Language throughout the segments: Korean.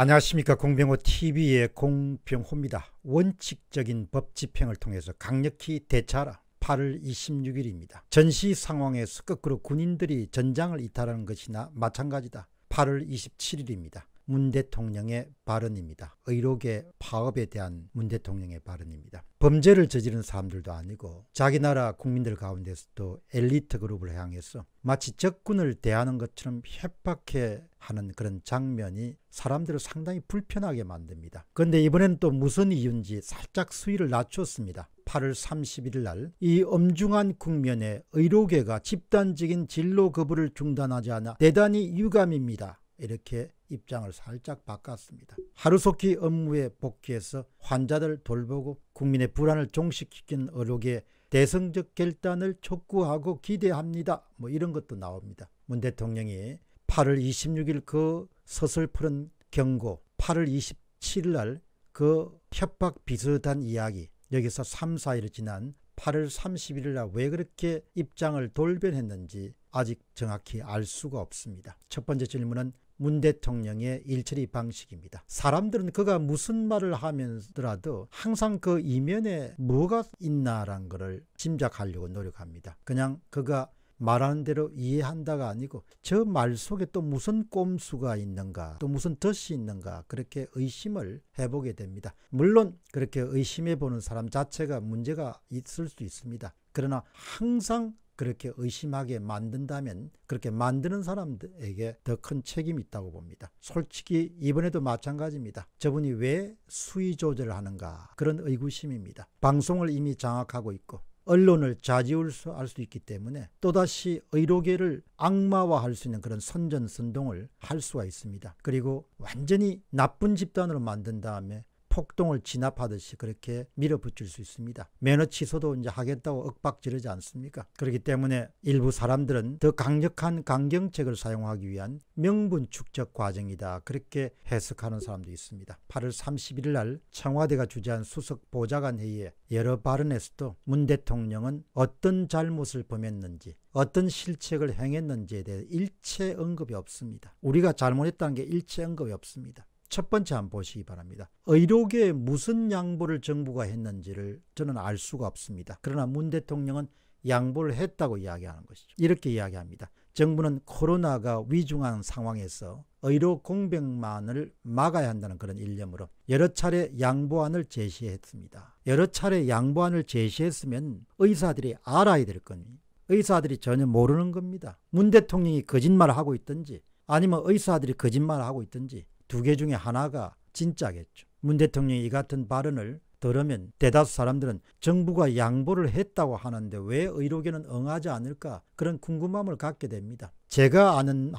안녕하십니까 공병호 TV의 공병호입니다. 원칙적인 법 집행을 통해서 강력히 대처하라. 8월 26일입니다. 전시 상황에서 거꾸로 군인들이 전장을 이탈하는 것이나 마찬가지다. 8월 27일입니다. 문 대통령의 발언입니다. 의료계 파업에 대한 문 대통령의 발언입니다. 범죄를 저지른 사람들도 아니고 자기 나라 국민들 가운데서도 엘리트 그룹을 향해서 마치 적군을 대하는 것처럼 협박해 하는 그런 장면이 사람들을 상당히 불편하게 만듭니다. 그런데 이번엔 또 무슨 이유인지 살짝 수위를 낮췄습니다. 8월 31일 날 이 엄중한 국면에 의료계가 집단적인 진로 거부를 중단하지 않아 대단히 유감입니다. 이렇게 입장을 살짝 바꿨습니다. 하루속히 업무에 복귀해서 환자들 돌보고 국민의 불안을 종식시킨 의료계 대성적 결단을 촉구하고 기대합니다. 뭐 이런 것도 나옵니다. 문 대통령이 8월 26일 그 서슬푸른 경고, 8월 27일 날 그 협박 비슷한 이야기, 여기서 3, 4일 지난 8월 31일 날 왜 그렇게 입장을 돌변했는지 아직 정확히 알 수가 없습니다. 첫 번째 질문은 문 대통령의 일처리 방식입니다. 사람들은 그가 무슨 말을 하면서라도 항상 그 이면에 뭐가 있나라는 것을 짐작하려고 노력합니다. 그냥 그가 말하는 대로 이해한다가 아니고 저 말 속에 또 무슨 꼼수가 있는가 또 무슨 덫이 있는가 그렇게 의심을 해보게 됩니다. 물론 그렇게 의심해 보는 사람 자체가 문제가 있을 수 있습니다. 그러나 항상 그렇게 의심하게 만든다면 그렇게 만드는 사람들에게 더 큰 책임이 있다고 봅니다. 솔직히 이번에도 마찬가지입니다. 저분이 왜 수위 조절을 하는가 그런 의구심입니다. 방송을 이미 장악하고 있고 언론을 좌지우지할 수 있기 때문에 또다시 의료계를 악마화할 수 있는 그런 선전선동을 할 수가 있습니다. 그리고 완전히 나쁜 집단으로 만든 다음에 폭동을 진압하듯이 그렇게 밀어붙일 수 있습니다. 면허 취소도 이제 하겠다고 억박 지르지 않습니까? 그렇기 때문에 일부 사람들은 더 강력한 강경책을 사용하기 위한 명분 축적 과정이다. 그렇게 해석하는 사람도 있습니다. 8월 31일 날 청와대가 주재한 수석 보좌관 회의에 여러 발언에서도 문 대통령은 어떤 잘못을 범했는지 어떤 실책을 행했는지에 대해 일체 언급이 없습니다. 우리가 잘못했다는 게 일체 언급이 없습니다. 첫 번째 한번 보시기 바랍니다. 의료계에 무슨 양보를 정부가 했는지를 저는 알 수가 없습니다. 그러나 문 대통령은 양보를 했다고 이야기하는 것이죠. 이렇게 이야기합니다. 정부는 코로나가 위중한 상황에서 의료 공백만을 막아야 한다는 그런 일념으로 여러 차례 양보안을 제시했습니다. 여러 차례 양보안을 제시했으면 의사들이 알아야 될 겁니다. 의사들이 전혀 모르는 겁니다. 문 대통령이 거짓말을 하고 있든지 아니면 의사들이 거짓말을 하고 있든지 두 개 중에 하나가 진짜겠죠. 문 대통령이 이 같은 발언을 들으면 대다수 사람들은 정부가 양보를 했다고 하는데 왜 의료계는 응하지 않을까 그런 궁금함을 갖게 됩니다. 제가 아는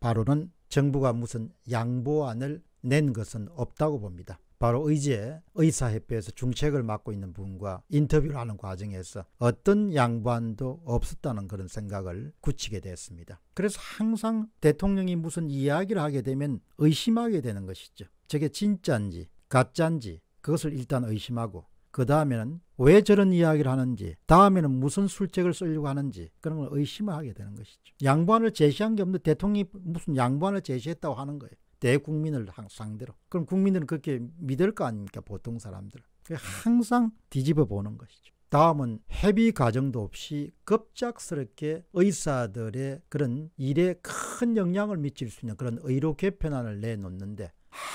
바로는 정부가 무슨 양보안을 낸 것은 없다고 봅니다. 바로 의제 의사협회에서 중책을 맡고 있는 분과 인터뷰를 하는 과정에서 어떤 양반도 없었다는 그런 생각을 굳히게 됐습니다. 그래서 항상 대통령이 무슨 이야기를 하게 되면 의심하게 되는 것이죠. 저게 진짜인지 가짜인지 그것을 일단 의심하고 그 다음에는 왜 저런 이야기를 하는지 다음에는 무슨 술책을 쓰려고 하는지 그런 걸 의심을 하게 되는 것이죠. 양반을 제시한 게 없는데 대통령이 무슨 양반을 제시했다고 하는 거예요. 대국민을 상대로. 그럼 국민들은 그렇게 믿을 거 아닙니까? 보통 사람들. 항상 뒤집어 보는 것이죠. 다음은 회비 과정도 없이 급작스럽게 의사들의 그런 일에 큰 영향을 미칠 수 있는 그런 의료 개편안을 내놓는데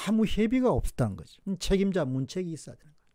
아무 회비가 없었다는 거죠. 책임자 문책이 있어야 되는 거예요.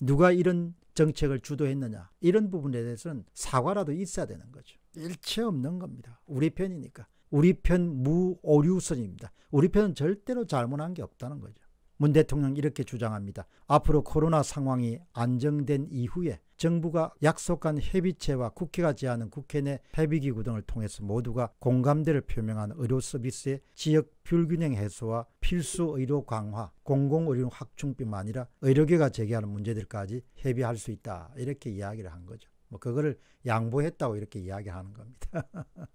누가 이런 정책을 주도했느냐 이런 부분에 대해서는 사과라도 있어야 되는 거죠. 일체 없는 겁니다. 우리 편이니까. 우리 편 무오류선입니다. 우리 편은 절대로 잘못한 게 없다는 거죠. 문 대통령 이렇게 주장합니다. 앞으로 코로나 상황이 안정된 이후에 정부가 약속한 협의체와 국회가 제안하는 국회 내 협의기구 등을 통해서 모두가 공감대를 표명한 의료 서비스의 지역 불균형 해소와 필수 의료 강화, 공공의료 확충뿐만 아니라 의료계가 제기하는 문제들까지 협의할 수 있다. 이렇게 이야기를 한 거죠. 뭐 그거를 양보했다고 이렇게 이야기하는 겁니다.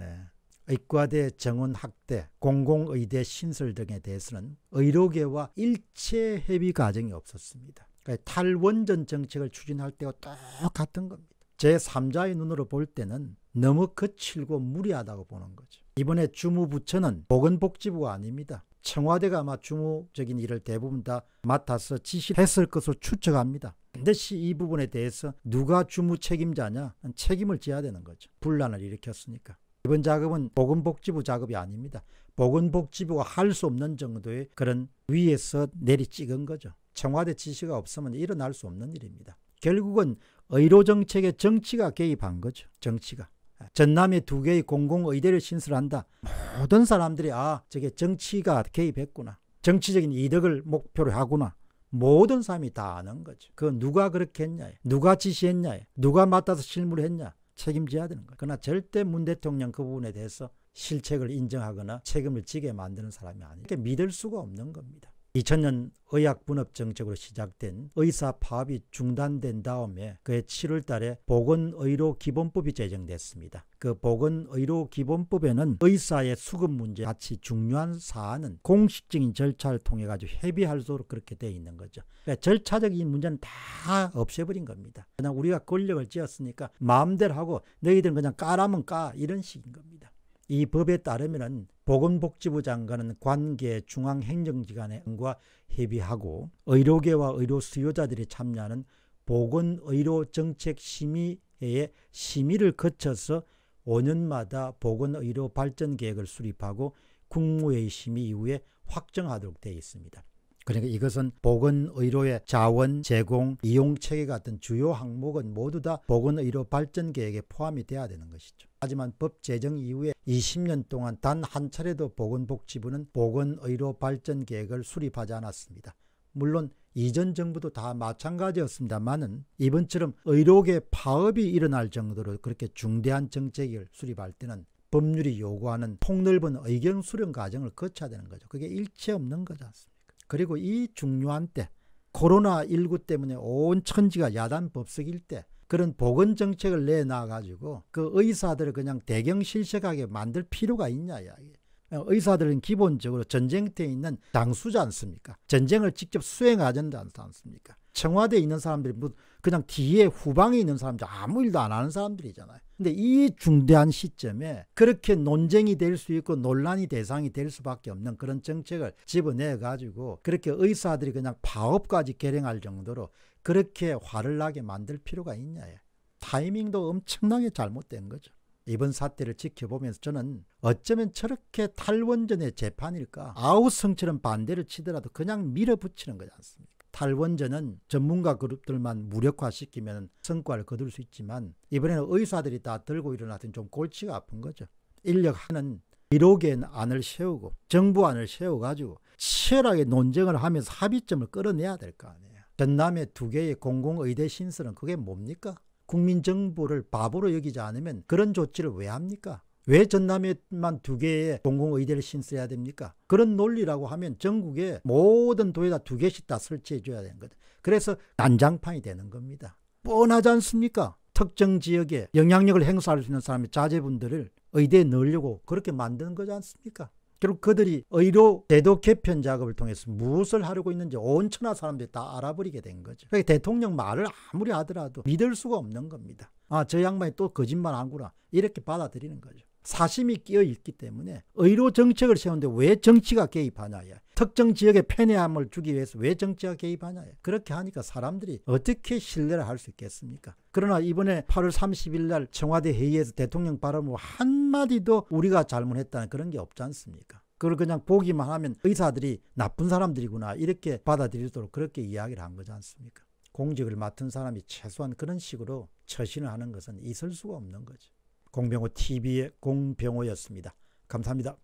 예. 의과대 정원학대, 공공의대 신설 등에 대해서는 의료계와 일체 협의 과정이 없었습니다. 그러니까 탈원전 정책을 추진할 때와 똑같은 겁니다. 제3자의 눈으로 볼 때는 너무 거칠고 무리하다고 보는 거죠. 이번에 주무부처는 보건복지부가 아닙니다. 청와대가 아마 주무적인 일을 대부분 다 맡아서 지시했을 것으로 추측합니다. 반드시 이 부분에 대해서 누가 주무 책임자냐 책임을 져야 되는 거죠. 분란을 일으켰으니까. 이번 작업은 보건복지부 작업이 아닙니다. 보건복지부가 할 수 없는 정도의 그런 위에서 내리 찍은 거죠. 청와대 지시가 없으면 일어날 수 없는 일입니다. 결국은 의료정책에 정치가 개입한 거죠. 정치가. 전남에 두 개의 공공의대를 신설한다. 모든 사람들이 아 저게 정치가 개입했구나. 정치적인 이득을 목표로 하구나. 모든 사람이 다 아는 거죠. 그 누가 그렇게 했냐, 누가 지시했냐, 누가 맡아서 실무를 했냐 책임져야 되는 거예요. 그러나 절대 문 대통령 그 부분에 대해서 실책을 인정하거나 책임을 지게 만드는 사람이 아니에요. 믿을 수가 없는 겁니다. 2000년 의학분업 정책으로 시작된 의사 파업이 중단된 다음에 그해 7월 달에 보건의료 기본법이 제정됐습니다. 그 보건의료 기본법에는 의사의 수급 문제 같이 중요한 사안은 공식적인 절차를 통해 가지고 협의할 수 있도록 그렇게 되어 있는 거죠. 그러니까 절차적인 문제는 다 없애버린 겁니다. 그냥 우리가 권력을 쥐었으니까 마음대로 하고 너희들은 그냥 까라면 까 이런 식인 겁니다. 이 법에 따르면 보건복지부 장관은 관계 중앙행정기관과 협의하고 의료계와 의료 수요자들이 참여하는 보건의료정책심의회의 심의를 거쳐서 5년마다 보건의료 발전 계획을 수립하고 국무회의 심의 이후에 확정하도록 되어 있습니다. 그러니까 이것은 보건의료의 자원 제공, 이용 체계 같은 주요 항목은 모두 다 보건의료 발전 계획에 포함이 돼야 되는 것이죠. 하지만 법 제정 이후에 20년 동안 단 한 차례도 보건복지부는 보건의료 발전 계획을 수립하지 않았습니다. 물론 이전 정부도 다 마찬가지였습니다만은 이번처럼 의료계 파업이 일어날 정도로 그렇게 중대한 정책을 수립할 때는 법률이 요구하는 폭넓은 의견 수렴 과정을 거쳐야 되는 거죠. 그게 일체 없는 거지 않습니까? 그리고 이 중요한 때 코로나19 때문에 온 천지가 야단 법석일 때 그런 보건 정책을 내놔 가지고 그 의사들을 그냥 대경 실sek하게 만들 필요가 있냐 야 의사들은 기본적으로 전쟁터에 있는 장수지 않습니까? 전쟁을 직접 수행하지 않습니까? 청와대에 있는 사람들이 뭐 그냥 뒤에 후방에 있는 사람들 아무 일도 안 하는 사람들이잖아요. 근데 이 중대한 시점에 그렇게 논쟁이 될 수 있고 논란이 대상이 될 수밖에 없는 그런 정책을 집어내 가지고 그렇게 의사들이 그냥 파업까지 결행할 정도로 그렇게 화를 나게 만들 필요가 있냐에 타이밍도 엄청나게 잘못된 거죠. 이번 사태를 지켜보면서 저는 어쩌면 저렇게 탈원전의 재판일까 아우성처럼 반대를 치더라도 그냥 밀어붙이는 거지 않습니까? 탈원전은 전문가 그룹들만 무력화시키면 성과를 거둘 수 있지만 이번에는 의사들이 다 들고 일어났더니 좀 골치가 아픈 거죠. 인력 하는 1억엔 안을 세우고 정부 안을 세워가지고 치열하게 논쟁을 하면서 합의점을 끌어내야 될 거 아니에요. 전남의 두 개의 공공의대 신설은 그게 뭡니까? 국민정부를 바보로 여기지 않으면 그런 조치를 왜 합니까? 왜 전남에만 두 개의 공공의대를 신설해야 됩니까? 그런 논리라고 하면 전국에 모든 도에다 두 개씩 다 설치해 줘야 되는 거죠. 그래서 난장판이 되는 겁니다. 뻔하지 않습니까? 특정 지역에 영향력을 행사할 수 있는 사람의 자제분들을 의대에 넣으려고 그렇게 만드는 거지 않습니까? 결국 그들이 의료 제도 개편 작업을 통해서 무엇을 하려고 있는지 온 천하 사람들이 다 알아버리게 된 거죠. 그러니까 대통령 말을 아무리 하더라도 믿을 수가 없는 겁니다. 아, 저 양반이 또 거짓말 한구나. 이렇게 받아들이는 거죠. 사심이 끼어 있기 때문에 의료 정책을 세우는데 왜 정치가 개입하냐야. 특정 지역에 편애함을 주기 위해서 왜 정치가 개입하냐야. 그렇게 하니까 사람들이 어떻게 신뢰를 할 수 있겠습니까? 그러나 이번에 8월 30일 날 청와대 회의에서 대통령 발언으로 한마디도 우리가 잘못했다는 그런 게 없지 않습니까? 그걸 그냥 보기만 하면 의사들이 나쁜 사람들이구나 이렇게 받아들이도록 그렇게 이야기를 한 거지 않습니까? 공직을 맡은 사람이 최소한 그런 식으로 처신을 하는 것은 있을 수가 없는 거죠. 공병호 TV의 공병호였습니다. 감사합니다.